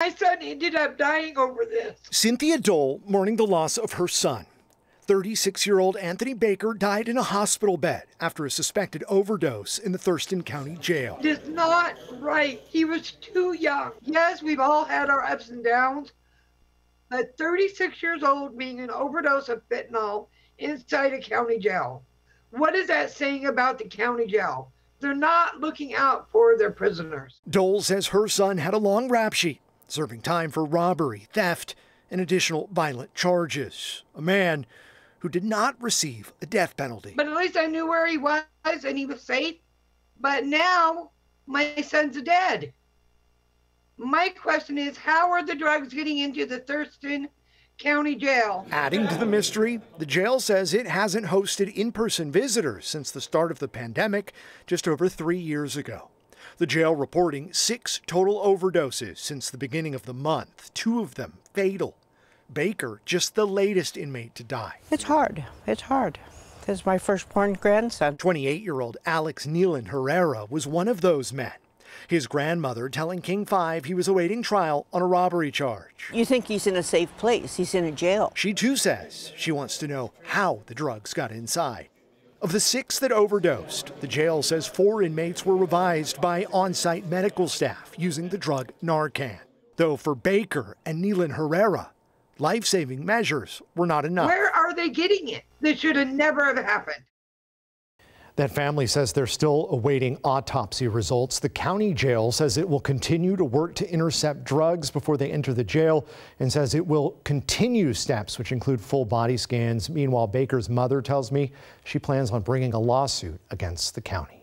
My son ended up dying over this. Cynthia Dole mourning the loss of her son. 36 year old Anthony Baker died in a hospital bed after a suspected overdose in the Thurston County Jail. It is not right. He was too young. Yes, we've all had our ups and downs, but 36 years old being an overdose of fentanyl inside a county jail. What is that saying about the county jail? They're not looking out for their prisoners. Dole says her son had a long rap sheet, serving time for robbery, theft, and additional violent charges. A man who did not receive a death penalty. But at least I knew where he was and he was safe. But now my son's dead. My question is how are the drugs getting into the Thurston County Jail? Adding to the mystery, the jail says it hasn't hosted in person visitors since the start of the pandemic just over three years ago. The jail reporting six total overdoses since the beginning of the month, two of them fatal. Baker, just the latest inmate to die. It's hard. It's hard. This is my firstborn grandson. 28 year old Alec Neelan Herrera was one of those men. His grandmother telling King 5 he was awaiting trial on a robbery charge. You think he's in a safe place. He's in a jail. She too says she wants to know how the drugs got inside. Of the six that overdosed, the jail says four inmates were revised by on site medical staff using the drug Narcan. Though for Baker and Nieland-Herrera, life saving measures were not enough. Where are they getting it? This should have never have happened. That family says they're still awaiting autopsy results. The county jail says it will continue to work to intercept drugs before they enter the jail and says it will continue steps which include full body scans. Meanwhile, Baker's mother tells me she plans on bringing a lawsuit against the county.